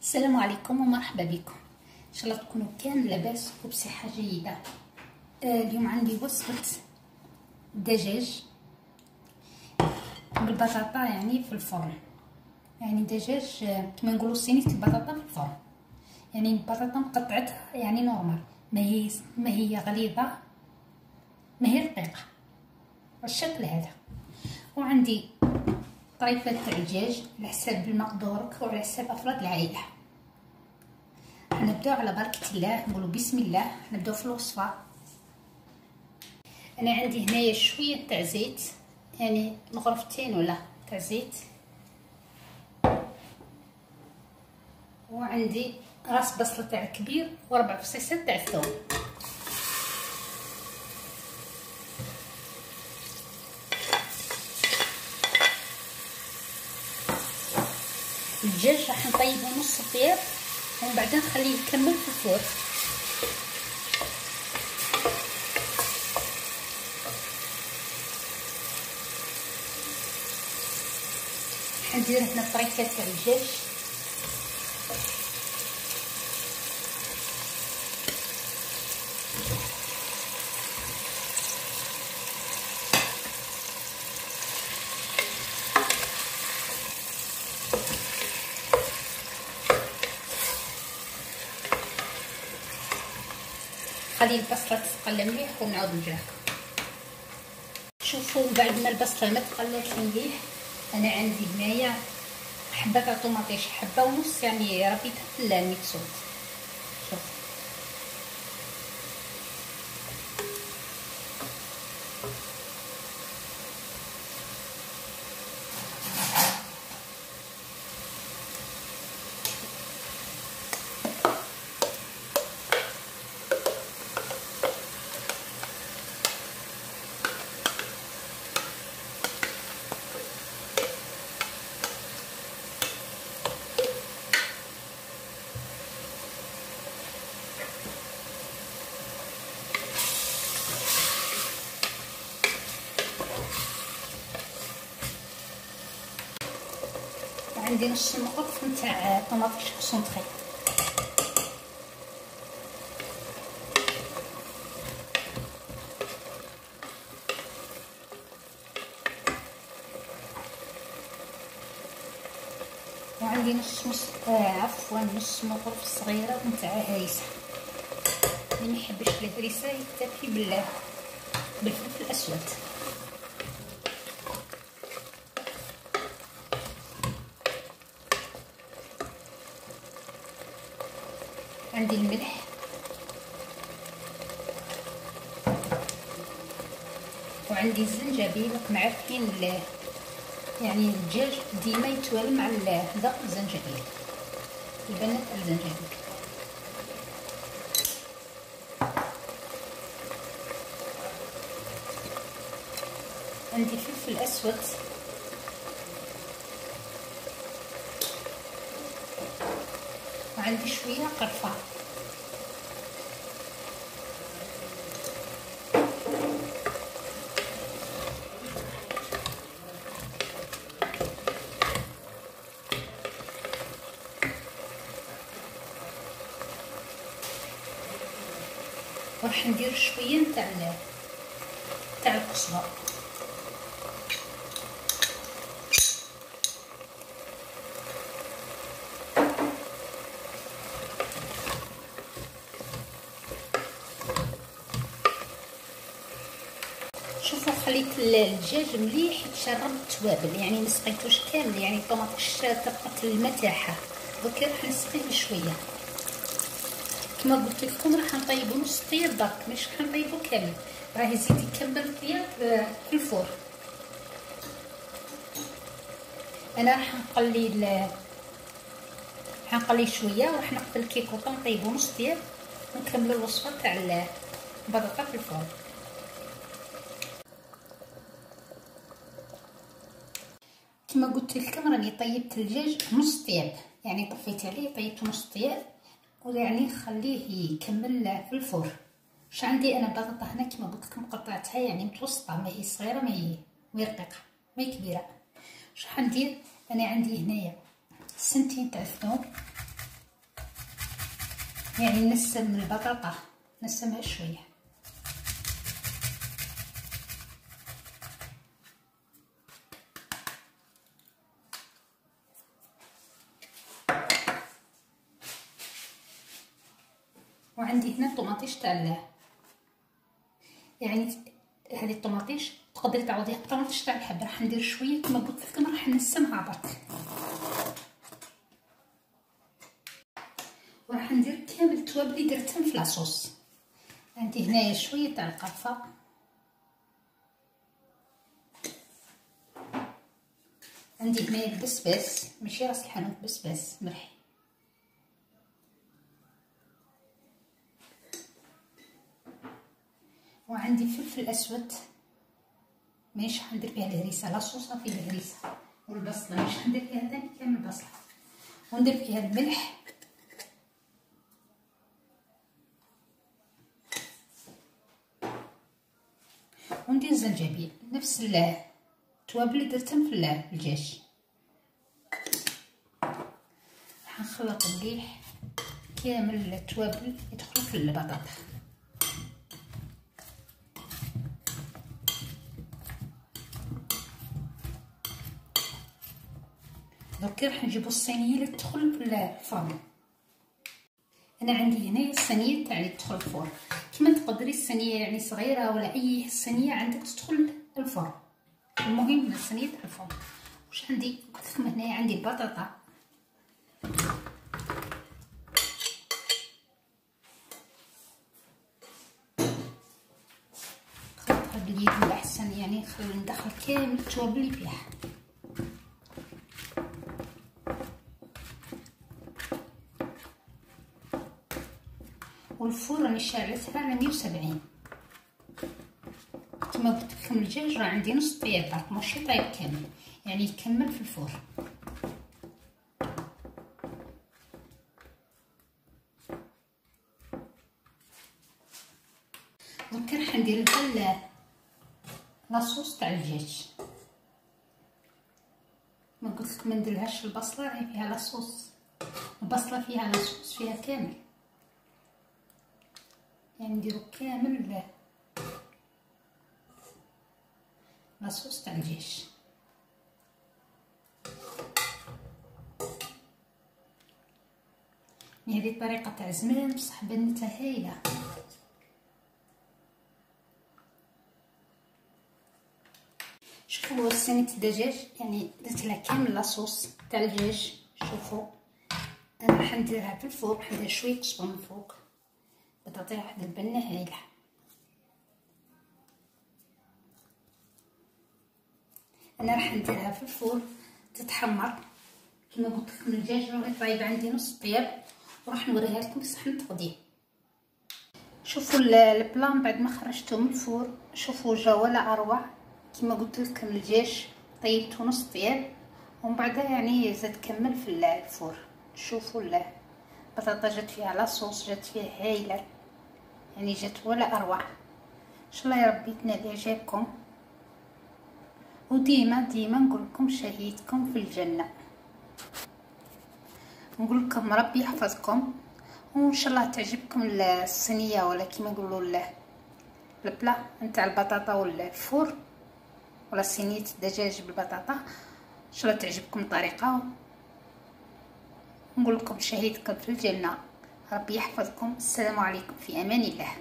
السلام عليكم ومرحبا بكم. إن شاء الله تكونوا كان لاباس وبصحة جيدة. آه اليوم عندي وصفة دجاج بالبطاطا يعني في الفرن. يعني دجاج آه، كما نقولوا صينية البطاطا في الفرن. يعني البطاطا مقطعتها يعني نورمال ما هي ما هي غليظة ما هي رقيقة. بالشكل هذا. وعندي طريفة الدجاج على حساب المقدور وعلى حساب أفراد العائلة. نبداو على بركة الله نقولوا بسم الله نبداو في الوصفة. أنا عندي هنايا شوية تاع زيت يعني مغرفتين ولا تاع زيت. وعندي راس بصلة تاع كبير وربع فصيصات تاع الثوم الدجاج راح نطيبه نص طياب. ومن بعد نخليه يكمل في الفور ندير هنا طريقة تاع الدجاج. خلي البصلة تتقلى مليح ونعاود نرجع شوفوا بعد ما البصلة ما تقلات مليح أنا عندي هنايا حبة طوماطيش حبة ونص يعني ربيتها في الميكسوت نص نقط نتاع طوماطيش كونسونطري وعندي نص نص آه عفوا نص مغرف صغيره نتاع هريسه ما يحبش الهريسه يكتفي بالله بالفلفل الأسود. عندي الملح. وعندي الزنجبيل عارفين يعني الدجاج ديما يتوالى مع هذا الزنجبيل. البنات الزنجبيل. عندي فلفل أسود. وعندي شوية قرفة. وراح ندير شوية نتاع تاع القزبر شوفوا خليت الدجاج مليح يتشرب التوابل يعني ما سقيتوش كامل يعني الطوماطيش تبقات الماء تاعها دوك راح نسقيه شوية كما قلت لكم راح نطيبو نص طياب برك مش راح نطيبو كامل. راه يزيد يكمل الطياب في الفور أنا راح نقلي راح نقلي شوية وراح نقفل الكيكوطه نطيبو نص طياب ونكمل الوصفة تاع البطاطا في الفرن. كما قلت لكم راني طيبت الدجاج نص طياب. يعني طفيت عليه طيبته نص طياب ويعني خليه يكمل في الفور واش عندي أنا بطاطا هنا؟ كما قلت لكم قطعتها يعني متوسطة ما هي صغيرة ما هي رقيقه ما كبيرة. واش غندير أنا عندي هنايا سنتين تاع الثوم. يعني نسم البطاطا نسمها شوية. وعندي هنا طوماطيش تاع يعني هذه الطوماطيش تقدري تعوضيها بطوماطيش تاع الحب. راح ندير شوية كما قلت لكم راح نسمها برك وراح ندير كامل التوابل اللي درتهم في لاصوص عندي هنايا شوية تاع القرفة. عندي هنايا البسباس. ماشي راس الحانوت بسباس ملح وعندي فلفل أسود. ماشي حندير فيها الهريسه لاصوصه فيها الهريسه والبصلة. ماشي حندير فيها ثاني كامل بصله وندير فيها الملح. وندير الزنجبيل. نفس التوابل اللي درتهم في الدجاج راح نخلط مليح كامل التوابل يدخلوا في البطاطا. درك راح نجيبو الصينية اللي تدخل في الفرن أنا عندي هنا الصينية تاع اللي تدخل الفرن كما تقدري الصينية يعني صغيرة ولا أي صينية عندك تدخل الفرن المهم الصينية تاع الفرن واش عندي؟ لكم هنايا عندي البطاطا. خلطها باليد احسن يعني ندخل كامل التوابل اللي فيها والفرن على مية وسبعين. كما قلت لكم الدجاج راه عندي نص طياب ماشي طيب كامل يعني يكمل في الفرن درك راح ندير لها لاصوص تاع الدجاج ما قلت لكم ما نديرلهاش البصلة راهي فيها لاصوص البصلة فيها لاصوص فيها كامل. يعني نديرو كامل لاصوص تاع الجيش. هذه الطريقة تاع زمان بصح بنتها هايلة. شوفوا صينيه الدجاج يعني درت لها كامل لاصوص تاع الدجاج شوفوا. أنا راح نديرها في الفوق ندير شوية كزبره من فوق. بتعطي واحد البنة هايلة أنا راح نديرها في الفور تتحمر. كما قلت لكم الدجاج راه طايب عندي نص طياب. وراح نوريها لكم في صحن تقديم شوفوا البلان بعد ما خرجته من الفور شوفوا جا ولا أروع. كما قلت لكم الدجاج طيبته نص طياب. ومن بعدها يعني زاد كمل في الفور شوفوا البطاطا جات فيها لاصوص جات فيها هايله يعني جات ولا أروع. ان شاء الله يا ربي تنال اعجابكم وديما ديما نقول لكم شهيدكم في الجنة. نقول لكم ربي يحفظكم. وإن شاء الله تعجبكم الصينية ولا كيما نقولوا البلا نتاع البطاطا ولا الفور ولا صينية الدجاج بالبطاطا. إن شاء الله تعجبكم الطريقة. نقول لكم شهيدكم في الجنة. ربي يحفظكم. السلام عليكم. في أمان الله.